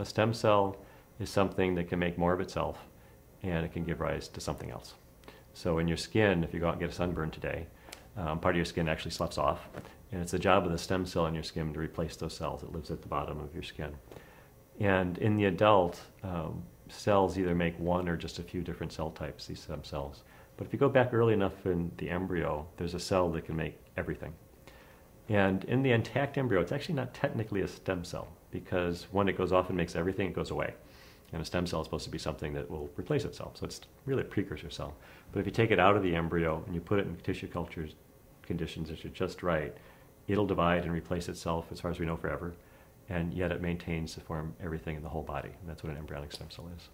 A stem cell is something that can make more of itself and it can give rise to something else. So in your skin, if you go out and get a sunburn today, um, part of your skin actually sloughs off, and it's the job of the stem cell in your skin to replace those cells. It lives at the bottom of your skin. And in the adult, um, cells either make one or just a few different cell types, these stem cells. But if you go back early enough in the embryo, there's a cell that can make everything. And in the intact embryo, it's actually not technically a stem cell because when it goes off and makes everything, it goes away. And a stem cell is supposed to be something that will replace itself. So it's really a precursor cell. But if you take it out of the embryo and you put it in tissue culture conditions that are just right, it'll divide and replace itself, as far as we know, forever. And yet it maintains to form everything in the whole body. And that's what an embryonic stem cell is.